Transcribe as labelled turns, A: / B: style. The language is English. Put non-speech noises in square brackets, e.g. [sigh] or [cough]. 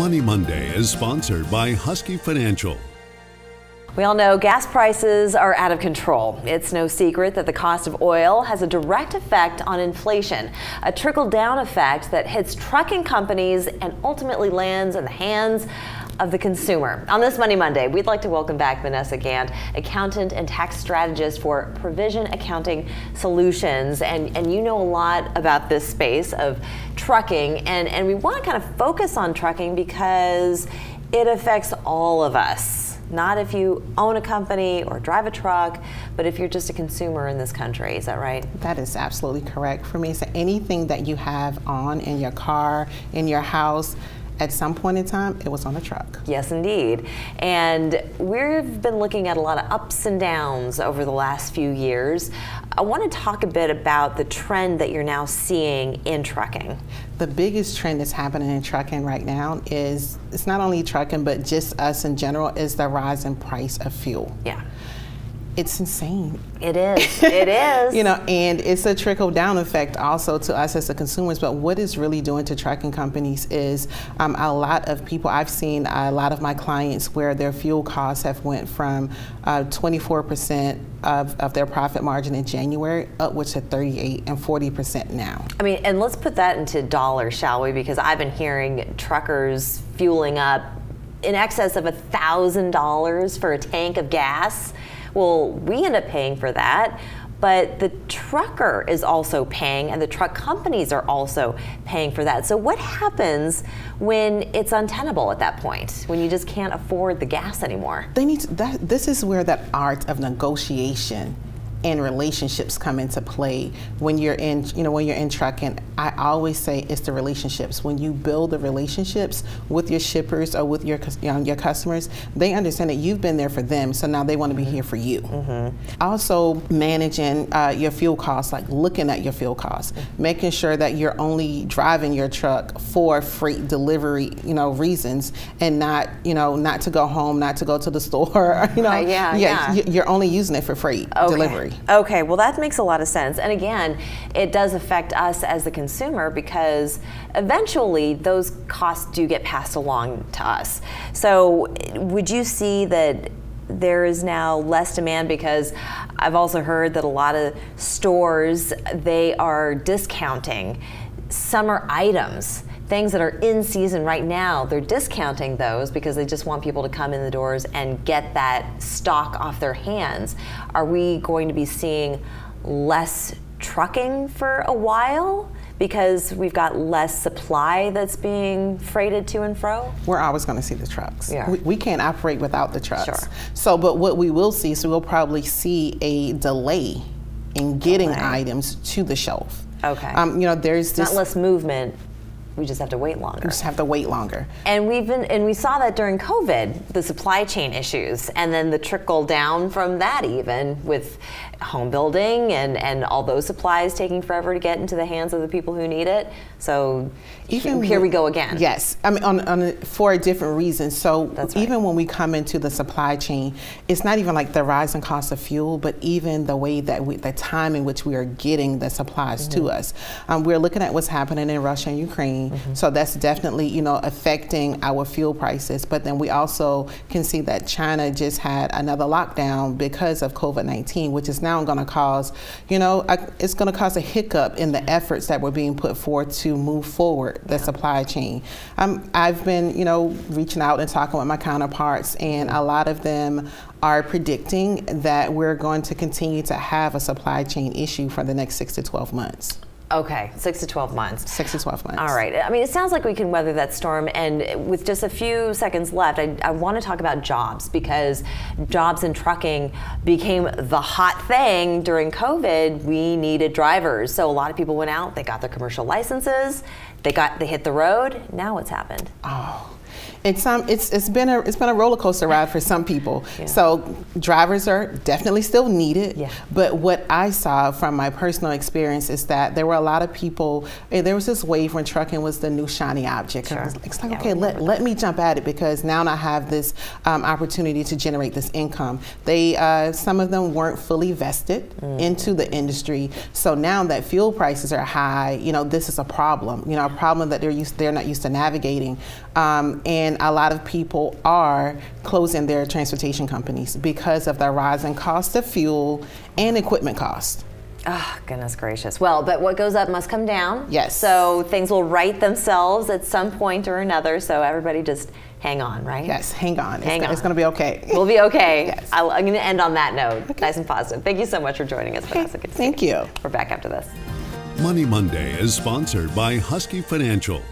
A: Money Monday is sponsored by Husky Financial.
B: We all know gas prices are out of control. It's no secret that the cost of oil has a direct effect on inflation, a trickle down effect that hits trucking companies and ultimately lands in the hands of the consumer. On this Money Monday, we'd like to welcome back Vanessa Gant, accountant and tax strategist for Provision Accounting Solutions. And, and you know a lot about this space of trucking, and, and we want to kind of focus on trucking because it affects all of us not if you own a company or drive a truck, but if you're just a consumer in this country. Is that right?
C: That is absolutely correct. For me, so anything that you have on in your car, in your house, at some point in time, it was on a truck.
B: Yes, indeed. And we've been looking at a lot of ups and downs over the last few years. I want to talk a bit about the trend that you're now seeing in trucking.
C: The biggest trend that's happening in trucking right now is it's not only trucking, but just us in general, is the rise in price of fuel.
B: Yeah
C: it's insane.
B: It is. It [laughs] is.
C: you know, and it's a trickle down effect also to us as the consumers. But what it's really doing to trucking companies is um, a lot of people. I've seen a lot of my clients where their fuel costs have went from uh, 24% of, of their profit margin in January upwards to 38 and 40% now.
B: I mean, and let's put that into dollars, shall we? Because I've been hearing truckers fueling up in excess of a thousand dollars for a tank of gas. Well, we end up paying for that, but the trucker is also paying and the truck companies are also paying for that. So what happens when it's untenable at that point, when you just can't afford the gas anymore?
C: They need to, that, this is where that art of negotiation and relationships come into play when you're in you know when you're in trucking i always say it's the relationships. When you build the relationships with your shippers or with your you know, your customers they understand that you've been there for them so now they want to be here for you. Mm-hmm. also managing uh, your fuel costs like looking at your fuel costs mm-hmm. making sure that you're only driving your truck for freight delivery you know reasons and not you know not to go home not to go to the [laughs] store you know? Uh,
B: yeah, yeah,
C: yeah, you're only using it for freight okay. delivery
B: Okay, well, that makes a lot of sense. And again, it does affect us as the consumer because eventually those costs do get passed along to us. So, would you see that? There is now less demand because I've also heard that a lot of stores they are discounting summer items things that are in season right now, they're discounting those because they just want people to come in the doors and get that stock off their hands. Are we going to be seeing less trucking for a while? because we've got less supply that's being freighted to and fro?
C: We're always going to see the trucks.
B: Yeah.
C: We, we, can't operate without the trucks.
B: Sure.
C: So, but what we will see, so we'll probably see a delay in getting delay. items to the shelf.
B: Okay.
C: Um, you know, there's this
B: not less movement, we just have to wait longer.
C: We just have to wait longer.
B: And we've been, and we saw that during COVID, the supply chain issues, and then the trickle down from that even with home building and, and all those supplies taking forever to get into the hands of the people who need it. So even here we go again.
C: Yes, I mean on, on a, for a different reason. So
B: right.
C: even when we come into the supply chain, it's not even like the rising cost of fuel, but even the way that we, the time in which we are getting the supplies mm-hmm. to us. Um, we're looking at what's happening in Russia and Ukraine, mm-hmm. so that's definitely you know affecting our fuel prices. But then we also can see that China just had another lockdown because of COVID-19, which is now going to cause, you know, it's going to cause a hiccup in the efforts that were being put forth to move forward the yeah. supply chain. Um, I've been, you know, reaching out and talking with my counterparts, and a lot of them are predicting that we're going to continue to have a supply chain issue for the next six to 12 months.
B: Okay, six to 12 months.
C: Six to 12 months.
B: All right. I mean, it sounds like we can weather that storm. And with just a few seconds left, I, I want to talk about jobs because jobs in trucking became the hot thing during COVID. We needed drivers. So a lot of people went out, they got their commercial licenses, they got they hit the road. Now what's happened?
C: Oh it's um it's it's been a it's been a roller coaster ride for some people. Yeah. So drivers are definitely still needed.
B: Yeah.
C: But what I saw from my personal experience is that there were a lot of people. There was this wave when trucking was the new shiny object.
B: Sure.
C: It's like, yeah, okay, let, let me jump at it because now I have this um, opportunity to generate this income. They uh, some of them weren't fully vested mm. into the industry. So now that fuel prices are high, you know this is a problem. You know a problem that they're used they're not used to navigating. Um, and a lot of people are closing their transportation companies because of the rising cost of fuel and equipment cost.
B: Oh, goodness gracious. Well, but what goes up must come down.
C: Yes.
B: So things will right themselves at some point or another. So everybody just hang on, right?
C: Yes, hang on.
B: Hang
C: it's,
B: on.
C: It's going to be okay.
B: We'll be okay. [laughs]
C: Yes.
B: I'll, I'm going to end on that note. Nice and positive. Thank you so much for joining us, Vanessa. Good to see
C: Thank you.
B: We're back after this.
A: Money Monday is sponsored by Husky Financial.